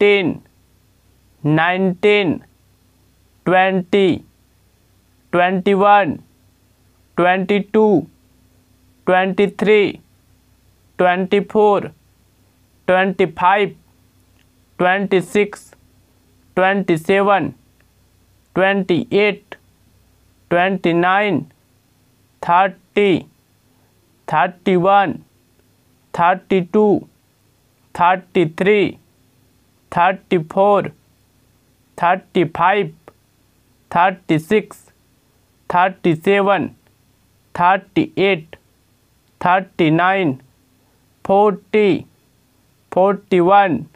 eighteen nineteen twenty twenty one twenty two twenty three twenty four twenty five twenty six twenty seven twenty eight twenty nine thirty thirty one thirty two thirty three 34 35 36 37 38 39 40 41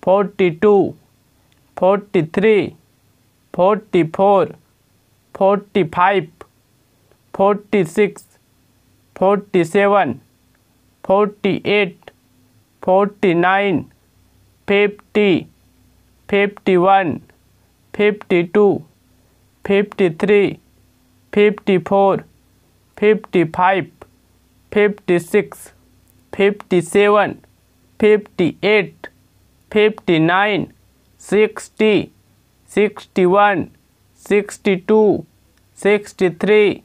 42 43 44 45 46 47 48 49 fifty-seven, fifty-eight, fifty-nine, sixty, sixty-one, sixty-two, sixty-three, sixty-four, sixty-five, sixty-six, sixty-seven, sixty-eight, sixty-nine, seventy, seventy-one, seventy-two, seventy-three,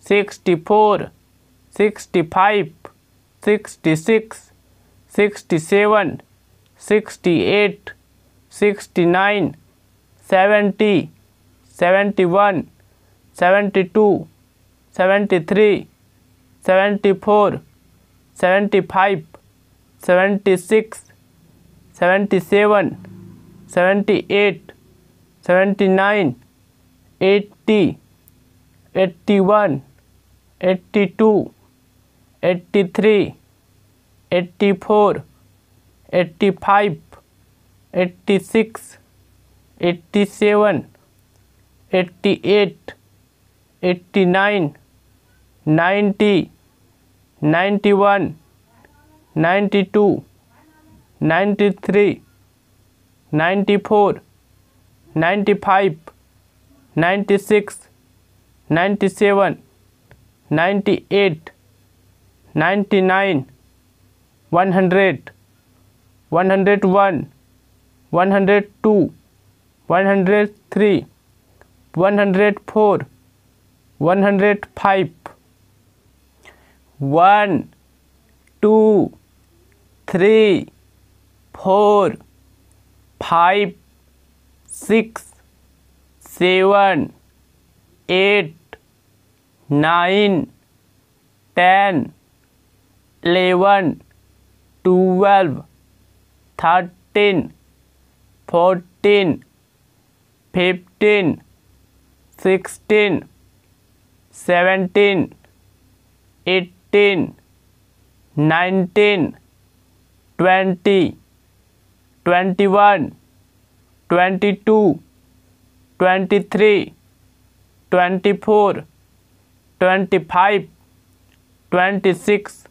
seventy-four, seventy-five, seventy-six, seventy-seven, seventy-eight, seventy-nine, eighty, eighty-one, eighty-two, eighty-three, eighty-four, eighty-five, eighty-six, eighty-seven, eighty-eight, eighty-nine, ninety, ninety-one, ninety-two, ninety-three, ninety-four, ninety-five, ninety-six, ninety-seven, ninety-eight, ninety-nine, one hundred, one hundred one, one hundred two, one hundred three, one hundred four, one hundred five, one, two, three, four, five, six, seven, eight, nine, ten, eleven, twelve, thirteen, fourteen, fifteen, sixteen, seventeen, eighteen, nineteen, twenty, twenty-one, twenty-two, twenty-three, twenty-four, twenty-five, twenty-six,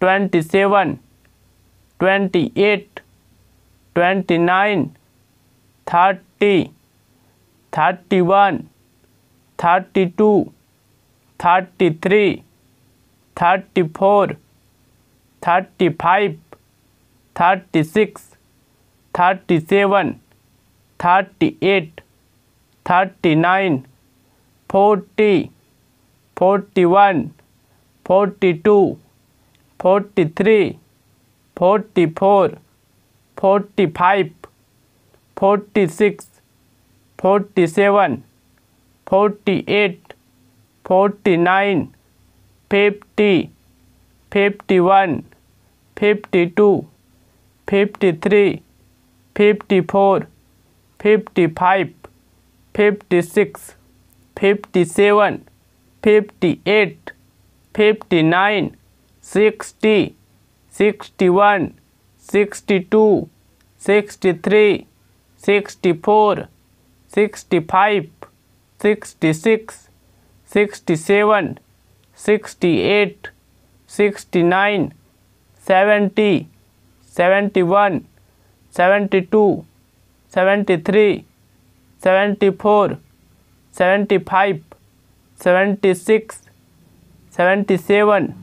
twenty-seven, twenty-eight, twenty-nine, thirty, thirty-one, thirty-two, thirty-three, thirty-four, thirty-five, thirty-six, thirty-seven, thirty-eight, thirty-nine, forty, forty-one, forty-two, forty-three, forty-four, forty-five, forty-six, forty-seven, forty-eight, forty-nine, fifty, fifty-one, fifty-two, fifty-three, fifty-four, fifty-five, fifty-six, fifty-seven, fifty-eight, fifty-nine, sixty, sixty-one, sixty-two, 63 64 65 66 67 68 69 70 71 72 73 74 75 76 77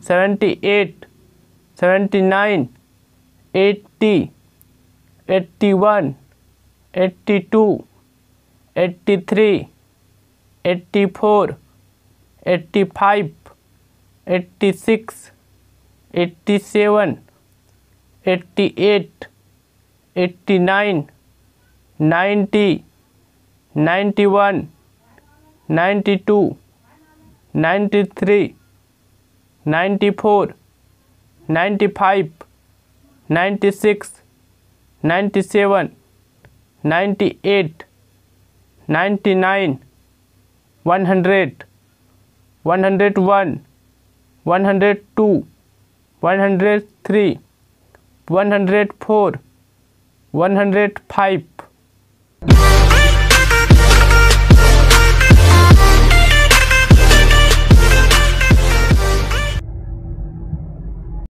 78 79 80 81 82 83 84 85 86 87 88 89 90 91 92 93 94 95 96 97 98 99 100 101 102 103 104 105